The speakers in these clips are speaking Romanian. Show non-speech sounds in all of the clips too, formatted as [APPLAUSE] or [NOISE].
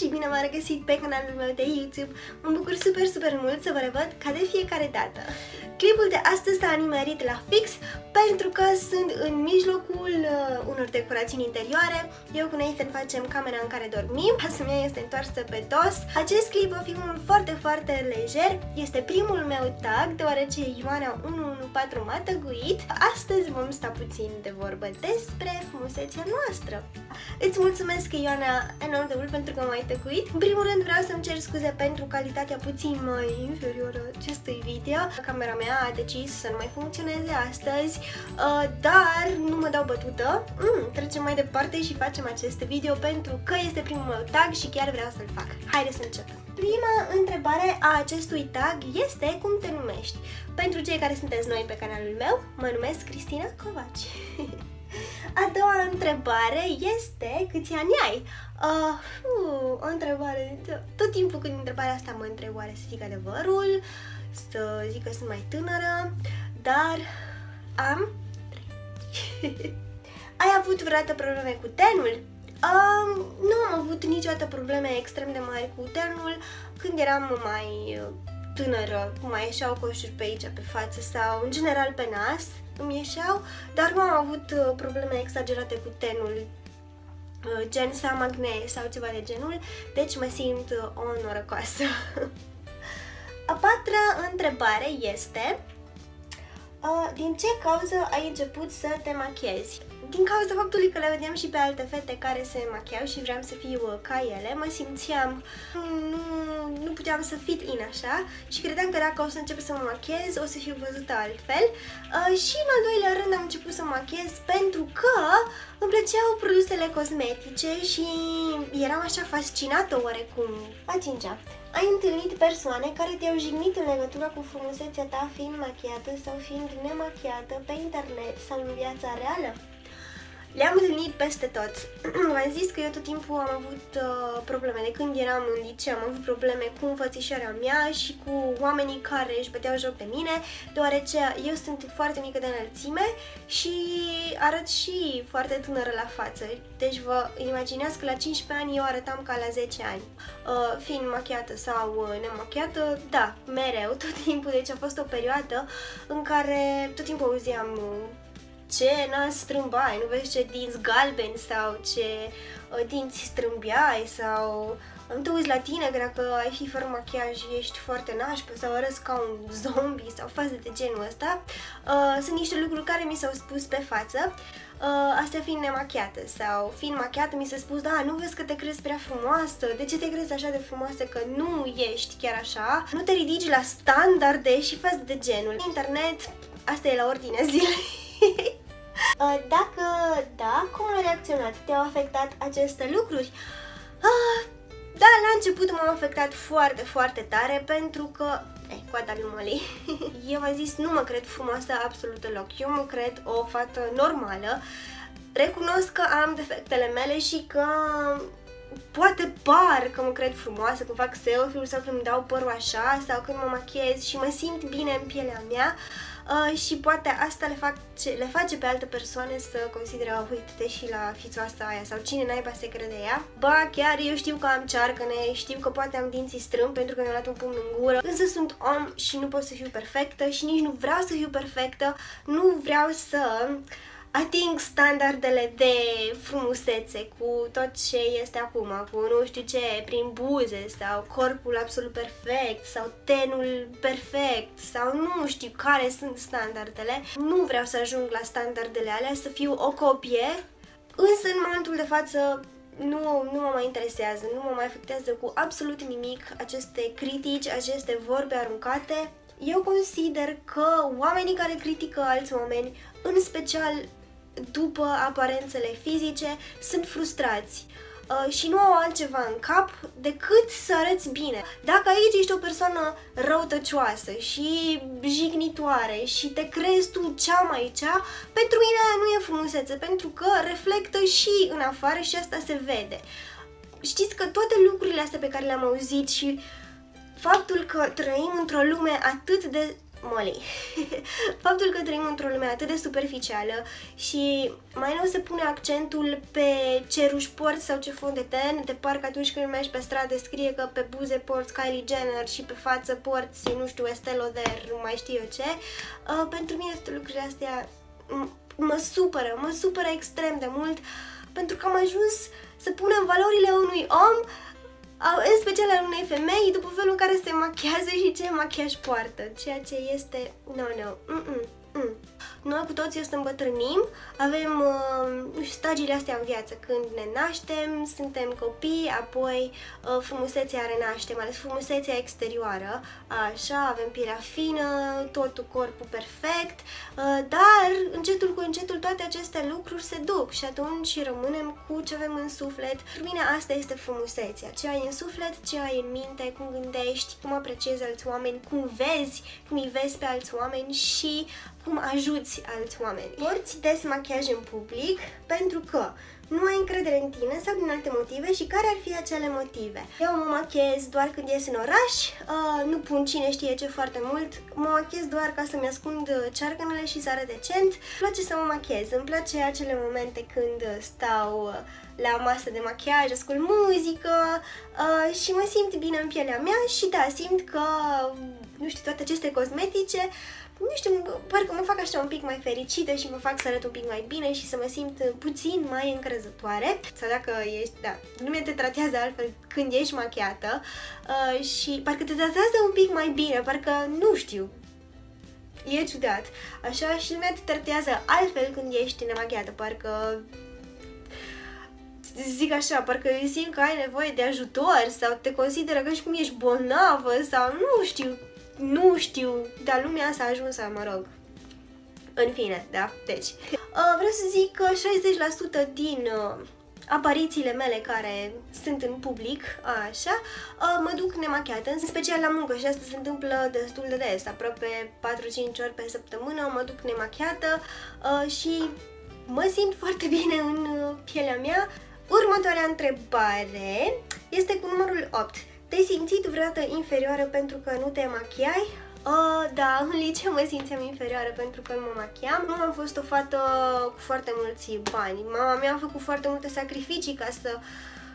și bine v-am regăsit pe canalul meu de YouTube. Mă bucur super, super mult să vă revăd ca de fiecare dată. Clipul de astăzi s-a animerit la fix pentru că sunt în mijlocul uh, unor decorații interioare. Eu cu Nathan facem camera în care dormim, casa mea este întoarsă pe dos. Acest clip va fi unul foarte, foarte lejer. Este primul meu tag, deoarece Ioana 114 m-a tăguit. Astăzi vom sta puțin de vorbă despre frumusețea noastră. Îți mulțumesc, Ioana, enorm de mult pentru că m-ai tăguit. În primul rând vreau să-mi cer scuze pentru calitatea puțin mai inferioară acestui video. Camera mea a decis să nu mai funcționeze astăzi, uh, dar nu mă dau bătută. Mm, trecem mai departe și facem acest video pentru că este primul meu tag și chiar vreau să-l fac. Haide să începem! Prima întrebare a acestui tag este cum te numești? Pentru cei care sunteți noi pe canalul meu, mă numesc Cristina Covaci. [LAUGHS] A doua întrebare este câți ani ai? Uh, uh, o întrebare, tot timpul când întrebarea asta mă întreb oare să zic adevărul, să zic că sunt mai tânără, dar am [LAUGHS] Ai avut vreodată probleme cu tenul? Uh, nu am avut niciodată probleme extrem de mari cu tenul când eram mai uh, tânără, cum mai ieșeau coșuri pe aici, pe față sau în general pe nas îmi ieșeau, dar nu am avut uh, probleme exagerate cu tenul uh, gen să am acne sau ceva de genul, deci mă simt uh, o norocoasă. [LAUGHS] A patra întrebare este din ce cauză ai început să te machiezi? Din cauza faptului că le vedeam și pe alte fete care se machiau și vreau să fiu ca ele, mă simțeam, nu, nu puteam să fit in așa și credeam că dacă o să încep să mă machiez, o să fiu văzută altfel. Uh, și în al doilea rând am început să mă machiez pentru că îmi plăceau produsele cosmetice și eram așa fascinată oarecum. Atingea. Ai întâlnit persoane care te-au jignit în legătură cu frumusețea ta fiind machiată sau fiind nemachiată pe internet sau în viața reală? Le-am întâlnit peste tot. [CLEARS THROAT] V-am zis că eu tot timpul am avut uh, probleme. De când eram în liceu am avut probleme cu înfățișarea mea și cu oamenii care își băteau joc de mine, deoarece eu sunt foarte mică de înălțime și arăt și foarte tânără la față. Deci vă imaginați că la 15 ani eu arătam ca la 10 ani. Uh, fiind machiată sau uh, nemachiată, da, mereu, [LAUGHS] tot timpul. Deci a fost o perioadă în care tot timpul auzeam uh, ce nas strâmbai, nu vezi ce dinți galbeni sau ce uh, dinți strâmbiai sau nu te uiți la tine că dacă ai fi fără machiaj ești foarte nașpă sau arăți ca un zombie sau faze de genul ăsta. Uh, sunt niște lucruri care mi s-au spus pe față, uh, astea fiind nemachiată sau fiind machiată mi s-a spus da, nu vezi că te crezi prea frumoasă, de ce te crezi așa de frumoasă că nu ești chiar așa, nu te ridici la standarde și faze de genul. Internet, asta e la ordinea zilei. Uh, dacă da, cum ai reacționat? Te-au afectat aceste lucruri? Uh, da, la început m-au afectat foarte, foarte tare pentru că Eh, coada lui Molly. [LAUGHS] Eu am zis, nu mă cred frumoasă absolut deloc. Eu mă cred o fată normală. Recunosc că am defectele mele și că poate par că mă cred frumoasă când fac selfie-uri sau când îmi dau părul așa sau când mă machiez și mă simt bine în pielea mea. Uh, uh, și poate asta le, fac, le face pe alte persoane să considere, oh, uite-te și la fițoasa aia. Sau cine naiba se crede ea. Ba, chiar eu știu că am cearcăne, știu că poate am dinții strâm pentru că mi-am luat un pumn în gură, însă sunt om și nu pot să fiu perfectă și nici nu vreau să fiu perfectă, nu vreau să ating standardele de frumusețe cu tot ce este acum, cu nu știu ce, prin buze sau corpul absolut perfect sau tenul perfect sau nu știu care sunt standardele. Nu vreau să ajung la standardele alea, să fiu o copie, însă în momentul de față nu, nu mă mai interesează, nu mă mai afectează cu absolut nimic aceste critici, aceste vorbe aruncate. Eu consider că oamenii care critică alți oameni, în special după aparențele fizice, sunt frustrați uh, și nu au altceva în cap decât să arăți bine. Dacă aici ești o persoană răutăcioasă și jignitoare și te crezi tu cea mai cea, pentru mine aia nu e frumusețe, pentru că reflectă și în afară și asta se vede. Știți că toate lucrurile astea pe care le-am auzit și faptul că trăim într-o lume atât de Molly. [LAUGHS] Faptul că trăim într-o lume atât de superficială și mai nou se pune accentul pe ce ruși porți sau ce fond de ten, de parcă atunci când mergi pe stradă scrie că pe buze porți Kylie Jenner și pe față porți, nu știu, Estée Lauder, nu mai știu eu ce. Uh, pentru mine toate lucrurile astea mă supără, mă supără extrem de mult pentru că am ajuns să punem valorile unui om în special al unei femei, după felul în care se machiază și ce machiaj poartă, ceea ce este... No, no, mm-mm, mm. Noi cu toții o să îmbătrânim, avem uh, stagiile astea în viață, când ne naștem, suntem copii, apoi uh, frumusețea renaște, mai ales frumusețea exterioară, așa, avem pielea fină, totul corpul perfect, uh, dar încetul cu încetul toate aceste lucruri se duc și atunci rămânem cu ce avem în suflet. Pentru mine asta este frumusețea, ce ai în suflet, ce ai în minte, cum gândești, cum apreciezi alți oameni, cum vezi, cum îi vezi pe alți oameni și cum ajuți alți oameni. Porți des machiaj în public pentru că nu ai încredere în tine sau din alte motive și care ar fi acele motive. Eu mă machez doar când ies în oraș, uh, nu pun cine știe ce foarte mult, mă machez doar ca să-mi ascund cearcănele și să arăt decent. Îmi place să mă machez, îmi place acele momente când stau la masă de machiaj, ascult muzică uh, și mă simt bine în pielea mea și da, simt că, nu știu, toate aceste cosmetice uh, nu știu, parcă mă fac așa un pic mai fericită și mă fac să arăt un pic mai bine și să mă simt puțin mai încrezătoare. Sau dacă ești, da, lumea te tratează altfel când ești machiată uh, și parcă te tratează un pic mai bine, parcă, nu știu, e ciudat. Așa și lumea te tratează altfel când ești nemachiată, parcă zic așa, parcă simt că ai nevoie de ajutor sau te consideră că și cum ești bolnavă sau nu știu, nu știu, dar lumea s-a ajuns, mă rog. În fine, da, deci. Uh, vreau să zic că 60% din uh, aparițiile mele care sunt în public, așa, uh, mă duc nemachiată, în special la muncă și asta se întâmplă destul de des, aproape 4-5 ori pe săptămână mă duc nemachiată uh, și mă simt foarte bine în uh, pielea mea. Următoarea întrebare este cu numărul 8. Te-ai simțit vreodată inferioară pentru că nu te machiai? Uh, da, în liceu mă simțeam inferioară pentru că nu mă machiam. Nu am fost o fată cu foarte mulți bani. Mama mea a făcut foarte multe sacrificii ca să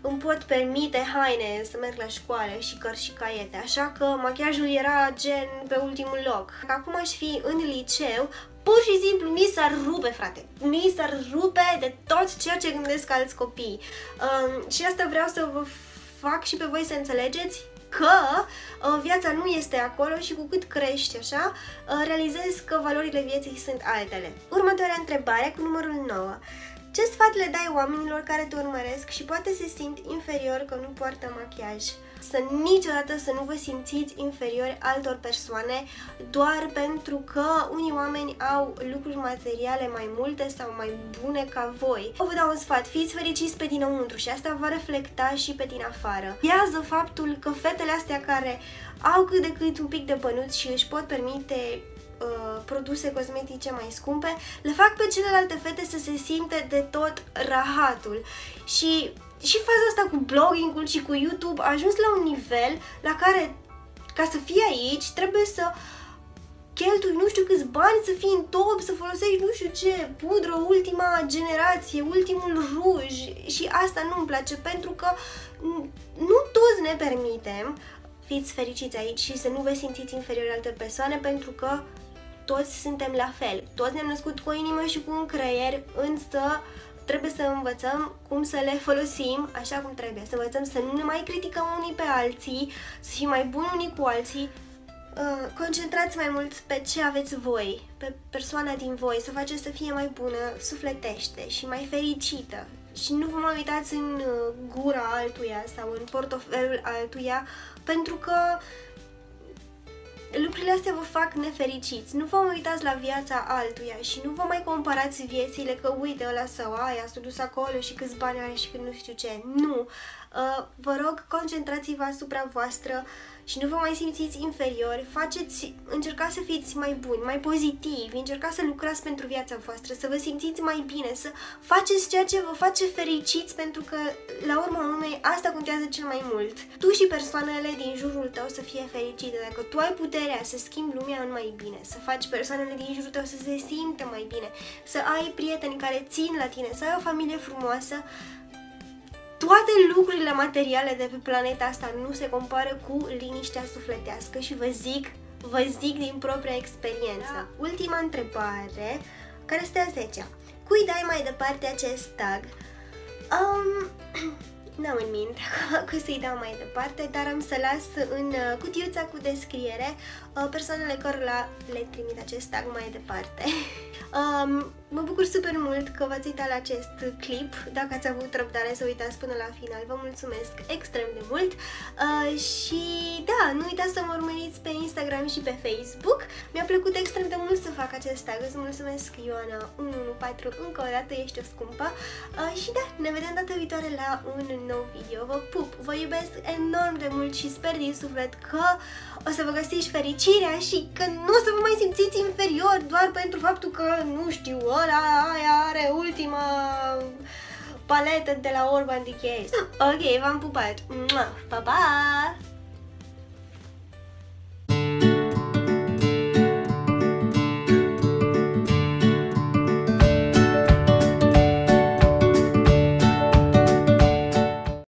îmi pot permite haine, să merg la școală și cărți și caiete, așa că machiajul era gen pe ultimul loc. Acum aș fi în liceu, pur și simplu mi s-ar rupe, frate. Mi s-ar rupe de tot ceea ce gândesc alți copii. Uh, și asta vreau să vă fac și pe voi să înțelegeți că uh, viața nu este acolo și cu cât crești așa, uh, realizezi că valorile vieții sunt altele. Următoarea întrebare cu numărul 9. Ce sfat le dai oamenilor care te urmăresc și poate se simt inferior că nu poartă machiaj? Să niciodată să nu vă simțiți inferiori altor persoane doar pentru că unii oameni au lucruri materiale mai multe sau mai bune ca voi. O vă dau un sfat, fiți fericiți pe dinăuntru și asta va reflecta și pe din afară. Iază faptul că fetele astea care au cât de cât un pic de bănuți și își pot permite Uh, produse cosmetice mai scumpe, le fac pe celelalte fete să se simte de tot rahatul. Și, și faza asta cu blogging-ul și cu YouTube a ajuns la un nivel la care, ca să fii aici, trebuie să cheltui nu știu câți bani să fii în top, să folosești nu știu ce pudră, ultima generație, ultimul ruj și asta nu-mi place pentru că nu toți ne permitem fiți fericiți aici și să nu vă simțiți inferiori alte persoane pentru că toți suntem la fel. Toți ne-am născut cu o inimă și cu un creier, însă trebuie să învățăm cum să le folosim așa cum trebuie. Să învățăm să nu ne mai criticăm unii pe alții, să fim mai buni unii cu alții. Uh, concentrați mai mult pe ce aveți voi, pe persoana din voi, să faceți să fie mai bună, sufletește și mai fericită. Și nu vă mai uitați în uh, gura altuia sau în portofelul altuia, pentru că lucrurile astea vă fac nefericiți. Nu vă mai uitați la viața altuia și nu vă mai comparați viețile că uite ăla sau aia s-a dus acolo și câți bani are și cât nu știu ce. Nu! Uh, vă rog, concentrați-vă asupra voastră și nu vă mai simțiți inferiori, faceți, încercați să fiți mai buni, mai pozitivi, încercați să lucrați pentru viața voastră, să vă simțiți mai bine, să faceți ceea ce vă face fericiți pentru că, la urma urmei, asta contează cel mai mult. Tu și persoanele din jurul tău să fie fericite. Dacă tu ai puterea să schimbi lumea în mai bine, să faci persoanele din jurul tău să se simtă mai bine, să ai prieteni care țin la tine, să ai o familie frumoasă, toate lucrurile materiale de pe planeta asta nu se compară cu liniștea sufletească și vă zic, vă zic din propria experiență. Da. Ultima întrebare, care este a 10 Cui dai mai departe acest tag? Um, [CLEARS THROAT] n-am în minte [LAUGHS] că să-i dau mai departe, dar am să las în uh, cutiuța cu descriere uh, persoanele cărora le trimit acest tag mai departe. [LAUGHS] Um, mă bucur super mult că v-ați uitat la acest clip. Dacă ați avut răbdare să uitați până la final, vă mulțumesc extrem de mult. Uh, și da, nu uitați să mă urmăriți pe Instagram și pe Facebook. Mi-a plăcut extrem de mult să fac acest tag. Îți mulțumesc, Ioana114, încă o dată ești o scumpă. Uh, și da, ne vedem data viitoare la un nou video. Vă pup, vă iubesc enorm de mult și sper din suflet că o să vă găsiți fericirea și că nu o să vă mai simțiți inferior doar pentru faptul că, nu știu, ăla aia are ultima paletă de la Urban Decay. Ok, v-am pupat. Pa, pa!